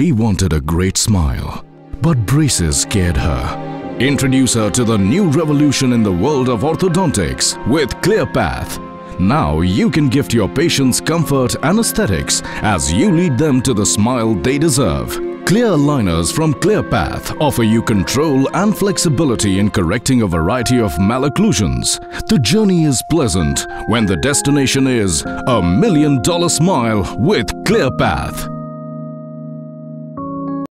She wanted a great smile, but braces scared her. Introduce her to the new revolution in the world of orthodontics with ClearPath. Now you can gift your patients comfort and aesthetics as you lead them to the smile they deserve. Clear aligners from ClearPath offer you control and flexibility in correcting a variety of malocclusions. The journey is pleasant when the destination is a million dollar smile with ClearPath.